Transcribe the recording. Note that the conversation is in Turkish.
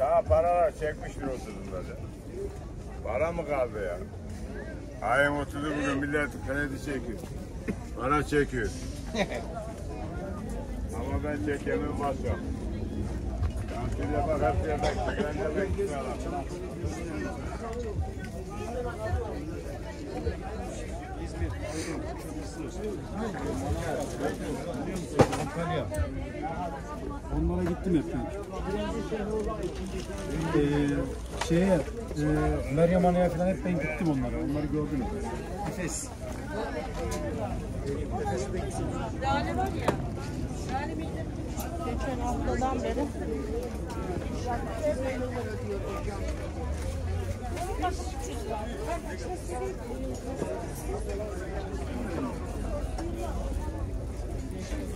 Daha paralar çekmiştir otuzunda da. Para mı kaldı ya? Ayın otuzu bugün millet kredi çekiyor. Para çekiyor. Ama ben çekemem masam. Şantile bak hep yemek. Ben. Antalya. Onlara gittim hep ben. Ee, şeye, e, Meryem Ana'ya falan hep ben gittim onlara. Onları gördüm. Efes. Lale var ya. Lale miydi? Geçen haftadan beri.